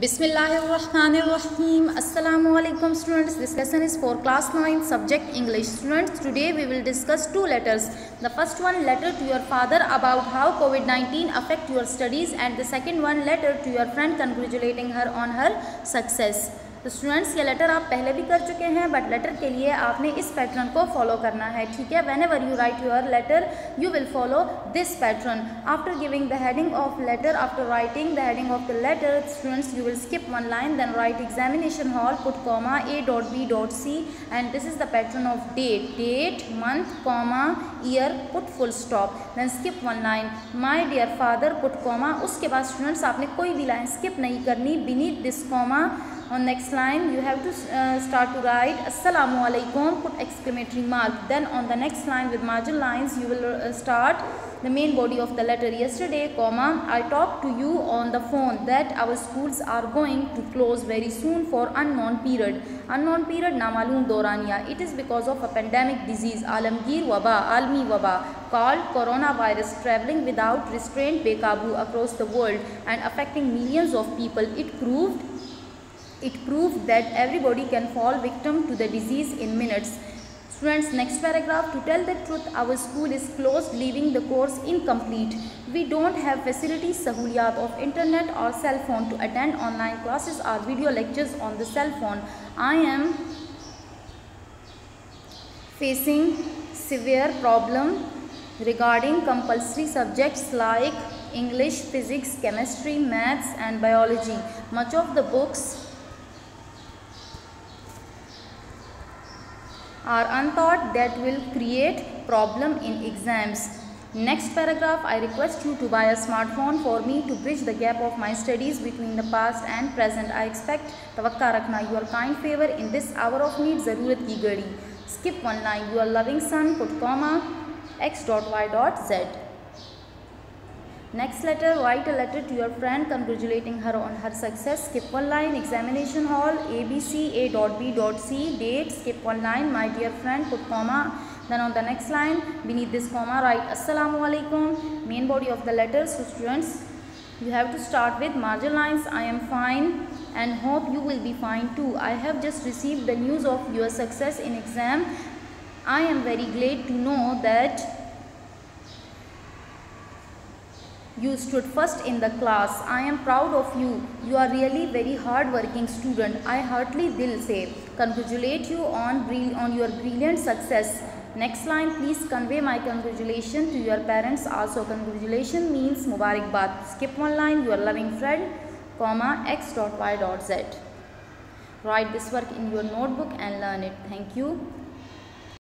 Bismillahirrahmanirrahim. Assalamu alaikum students. This lesson is for class 9 subject English. Students, today we will discuss two letters. The first one letter to your father about how COVID-19 affect your studies and the second one letter to your friend congratulating her on her success. तो students ये letter आप पहले भी कर चुके हैं but later के लिए आपने इस पैटर्न को फॉलो करना है, ठीक है? Whenever you write your letter you will follow this pattern after giving the heading of letter after writing the heading of the letter students you will skip one line then write examination hall put comma A dot B dot C and this is the pattern of date date month comma year put full stop then skip one line my dear father put comma उसके बाद students आपने कोई भी line skip नहीं करनी beneath this comma on next line you have to uh, start to write assalamu alaikum put exclamatory mark. Then on the next line with margin lines you will uh, start the main body of the letter yesterday comma i talked to you on the phone that our schools are going to close very soon for unknown period. Unknown period namalum dorania. It is because of a pandemic disease alamgir waba almi waba called coronavirus traveling without restraint bekabu across the world and affecting millions of people. It proved it proved that everybody can fall victim to the disease in minutes. Students, next paragraph, to tell the truth, our school is closed, leaving the course incomplete. We don't have facilities, sahuliyat of internet or cell phone to attend online classes or video lectures on the cell phone. I am facing severe problem regarding compulsory subjects like English, physics, chemistry, maths and biology. Much of the books are untaught that will create problem in exams. Next paragraph, I request you to buy a smartphone for me to bridge the gap of my studies between the past and present. I expect tawakka rakhna your kind favor in this hour of need zarurat ki gadi. Skip one line, your loving son, put comma, x dot y dot z. Next letter, write a letter to your friend congratulating her on her success. Skip one line, examination hall, ABC, A dot B dot C, date, skip one line, my dear friend, put comma. Then on the next line, beneath this comma, write Assalamu alaikum, main body of the letter. So students, you have to start with margin lines. I am fine and hope you will be fine too. I have just received the news of your success in exam. I am very glad to know that you stood first in the class. I am proud of you. You are really very hard working student. I heartily dil say congratulate you on, on your brilliant success. Next line, please convey my congratulations to your parents. Also, congratulation means Mubarakbad. Skip one line, your loving friend, comma, x dot y dot z. Write this work in your notebook and learn it. Thank you.